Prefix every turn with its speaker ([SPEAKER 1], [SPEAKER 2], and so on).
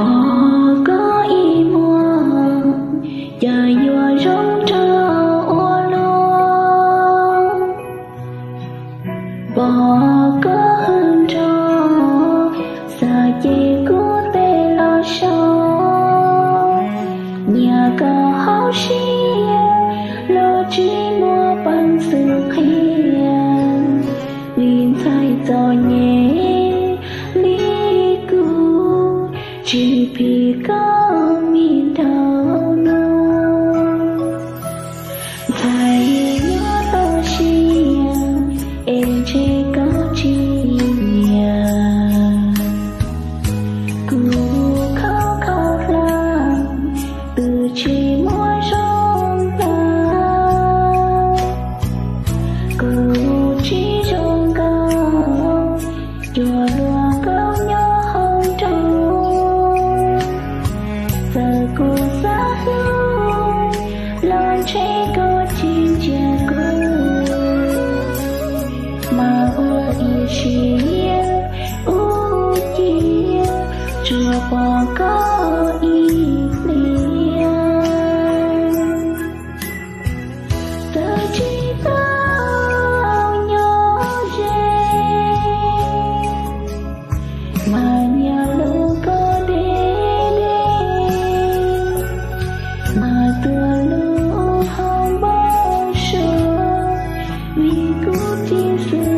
[SPEAKER 1] Oh. Hãy subscribe cho I'll.